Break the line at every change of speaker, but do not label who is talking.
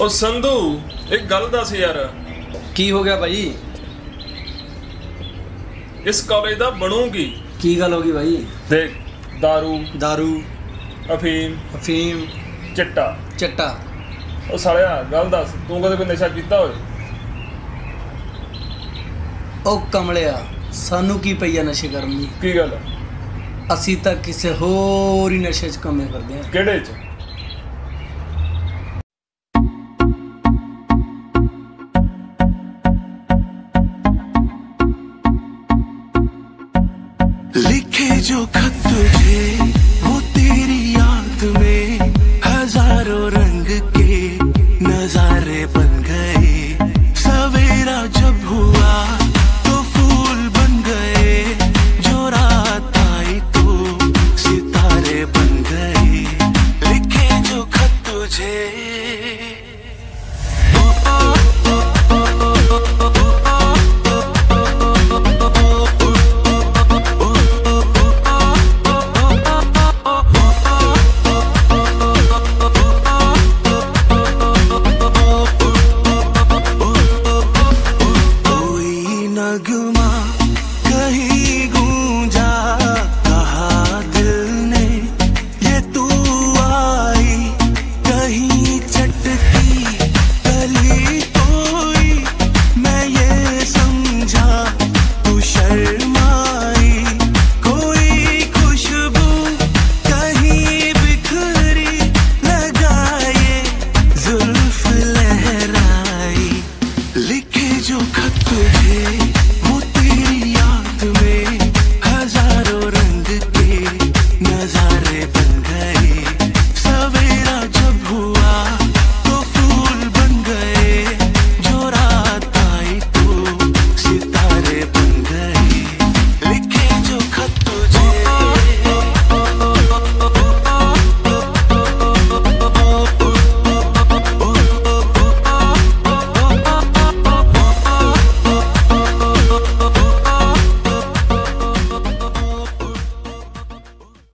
ਉਹ ਸੰਧੂ ਇੱਕ ਗੱਲ ਦੱਸ ਯਾਰ
ਕੀ ਹੋ ਗਿਆ ਭਾਈ
ਇਸ ਕਾਲਜ ਦਾ ਬਣੂਗੀ
ਕੀ ਗੱਲ ਹੋ ਗਈ ਭਾਈ
ਦੇਖ दारू
दारू
ਅਫੀਮ
ਅਫੀਮ
ਚਿੱਟਾ
ਚੱਟਾ
ਉਹ ਸਾਲਿਆ ਗੱਲ ਦੱਸ ਤੂੰ ਕਦੇ ਕੋਈ ਨਸ਼ਾ ਕੀਤਾ ਹੋਵੇ
ਉਹ ਕਮਲਿਆ ਸਾਨੂੰ ਕੀ ਪਈਆ ਨਸ਼ੇ ਕਰਨ ਦੀ
ਕੀ ਗੱਲ
ਅਸੀਂ ਤਾਂ ਕਿਸੇ ਹੋਰ ਹੀ ਨਸ਼ੇ 'ਚ ਕੰਮੇ ਕਰਦੇ ਆ
ਕਿਹੜੇ ਚ
लिखे जो खत तुझे वो तेरी याद में हजारों रंग के नजारे बन गए cut through